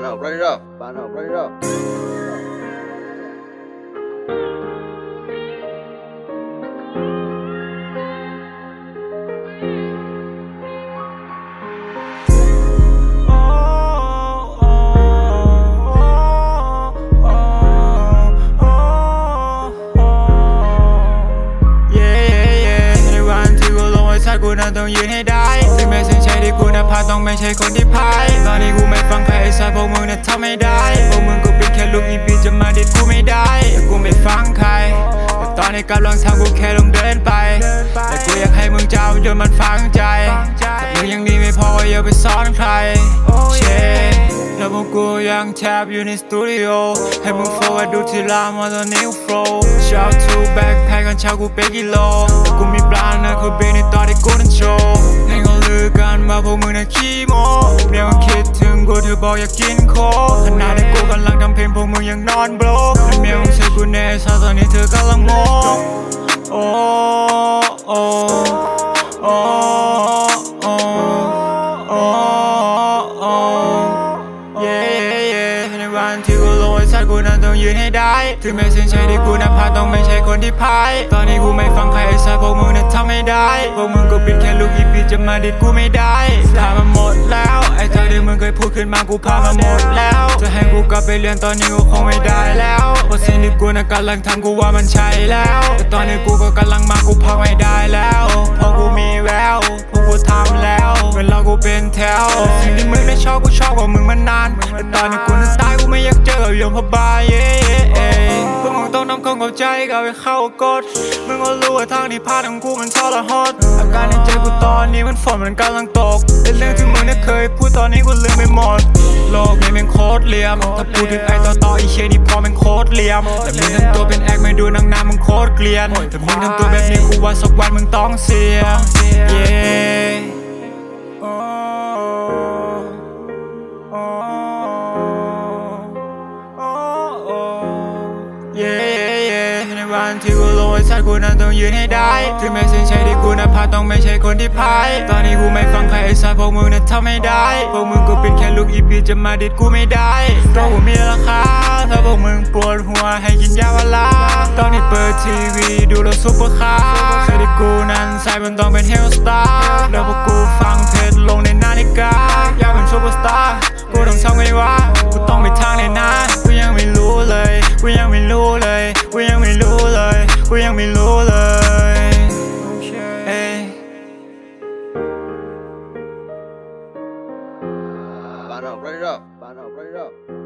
Bono, run it up. Bono, run it up. าต้องไม่ใช่คนที่พ่ายตอนนี้กูไม่ฟังใครไอ้สายพวกมึงนั้นทำไม่ได้พวกมึงก็เป็นแค่ลูกอีปีจะมาดิดกูไม่ได้แต่กูไม่ฟังใครแต่ตอนนี้กำลังทำกูแค่ลงเดินไปแต่กูอยากให้มึงจำจนมันฟังใจแต่มึงยังดีไม่พอก็อย่าไปสอนใครเชแล้วพวกกูยังแทบอยู่ในสตูดิโอให้มึงโฟกัสดูที่ลามาตอนนี้กูโฟล์ชาวทูแบ็คแพ็คกันเช้ากูเป็นกิโลแต่กูมีปลานะคือเป็นในตอนที่กูนั้นโชว์ คือกันว่าพวกมึงนั้นขี้โม้เดี๋ยวมันคิดถึงกูเธอบอกอยากกินโคขณะที่กูกำลังทำเพลงพวกมึงยังนอนบลและเมียมึงใช้กูแน่ซะตอนนี้เธอกำลังโมโอ้โอ้โอ้โอ้โอ้โอ้เย้เย้ในวันที่กูลงไอ้สัตว์กูนั้นต้องยืนให้ได้ ถึงแม้เส้นชัยที่กูนั้นพาต้องไม่ใช่คนที่พ่าย ตอนนี้กูไม่ฟังใครไอ้สัตว์พวกมึงนั้นทำไม่ได้ พวกมึงก็เป็นแค่ลูกอี ปีจะมาดิดกูไม่ได้ถ้ามันหมดแล้วไอ้เจ้าที่มึงเคยพูดขึ้นมากูพามาหมดแล้ว จะให้กูกลับไปเรียนตอนนี้กูคงไม่ได้แล้วเพราะสิ่งที่กูนั้นกำลังทำกูว่ามันใช่แล้ว แต่ตอนนี้กูก็กำลังมากูพักไม่ได้แล้วเพราะกูมีแววพวกกูทำแล้วเวลากูเป็นแถวสิ่งที่มึงได้ชอบกูชอบกว่ามึงมานานแต่ตอนนี้กูนั้นตายกูไม่อยากเจอกับยมพบาลเย พวกมึงต้องความเข้าใจกับไอ้เข้ากดมึงก็รู้ว่าทางที่พลาดของกูมันทรหดอาการในใจกูตอนนี้มันฝนมันกำลังตกเรื่องที่มึงได้เคยพูดตอนนี้กูลืมไปหมด โลกนี้มันโคตรเลี่ยม ถ้าพูดถึงไอ้ต่อต่อไอ้เชนี่พอมันโคตรเลี่ยม แต่มึงทำตัวเป็นแอคไม่ดูนังนามึงโคตรเกลียนแต่มึงทำตัวแบบนี้กูว่าสักวันมึงต้องเสีย yeah วันที่กูลงไอ้สัตว์กูนั้นต้องยืนให้ได้ ถึงแม้เส้นชัยที่กูนั้นพาต้องไม่ใช่คนที่พ่าย ตอนนี้กูไม่ฟังใครไอ้สัตว์พวกมึงนั้นทำไม่ได้ พวกมึงก็เป็นแค่ลูกอีปีจะมาดิดกูไม่ได้ตัวกูมีราคา ถ้าพวกมึงปวดหัวให้กินยาวลา ตอนนี้เปิดทีวีดูรถซุปเปอร์คาร์ใส่ที่กูนั้นใส่มันต้องเป็นเฮลสตาร์แล้วพวกกูฟังเพลงลงในนาฬิกาอยากเป็นซูเปอร์สตาร์กูต้องทำไงวะ 把手关上